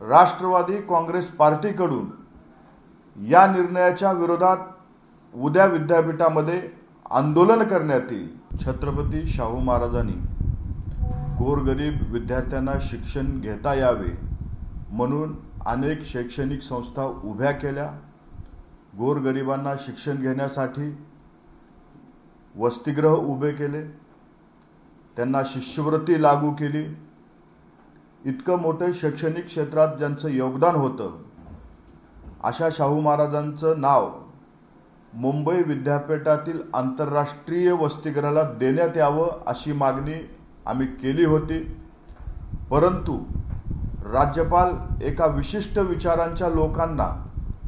राष्ट्रवादी काँग्रेस पार्टीकडून या निर्णयाच्या विरोधात उद्या विद्यापीठामध्ये आंदोलन करण्यात येईल. छत्रपती शाहू महाराजांनी गोरगरीब विद्यार्थ्यांना शिक्षण घेता यावे म्हणून अनेक शैक्षणिक संस्था उभ्या केल्या. गोरगरिबांना शिक्षण घेण्यासाठी वसतिगृह उभे केले. त्यांना शिष्यवृत्ती लागू केली. इतकं मोठं शैक्षणिक क्षेत्रात ज्यांचं योगदान होतं अशा शाहू महाराजांचं नाव मुंबई विद्यापीठातील आंतरराष्ट्रीय वसतिगृहाला देण्यात यावं अशी मागणी आम्ही केली होती. परंतु राज्यपाल एका विशिष्ट विचारांच्या लोकांना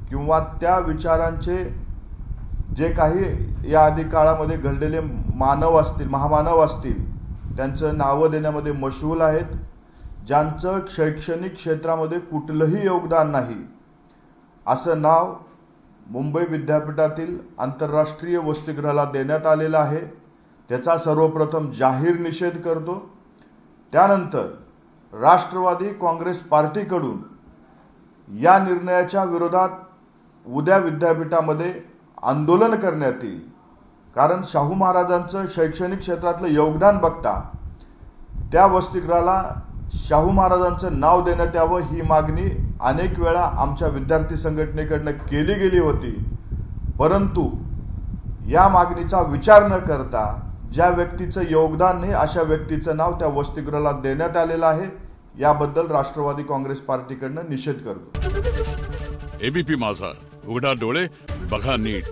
किंवा त्या विचारांचे जे काही या आधी काळामध्ये घडलेले मानव असतील महामानव असतील त्यांचं नावं देण्यामध्ये मशहूल आहेत. ज्यांचं शैक्षणिक क्षेत्रामध्ये कुठलंही योगदान नाही. असं नाव मुंबई विद्यापीठातील आंतरराष्ट्रीय वसतिगृहाला देण्यात आलेलं आहे. त्याचा सर्वप्रथम जाहीर निषेध करतो. त्यानंतर राष्ट्रवादी काँग्रेस पार्टीकडून या निर्णयाच्या विरोधात उद्या विद्यापीठामध्ये आंदोलन करण्यात येईल. कारण शाहू महाराजांचं शैक्षणिक क्षेत्रातलं योगदान बघता त्या वसतिगृहाला शाहू महाराजांचं नाव देण्यात यावं ही मागणी अनेक वेळा आमच्या विद्यार्थी संघटनेकडनं केली गेली होती. परंतु या मागणीचा विचार न करता ज्या व्यक्तीचं योगदान नाही अशा व्यक्तीचं नाव त्या वसतिगृहाला देण्यात आलेलं आहे. याबद्दल राष्ट्रवादी काँग्रेस पार्टीकडनं निषेध करतो. एबीपी माझा. उघडा डोळे बघा नीट.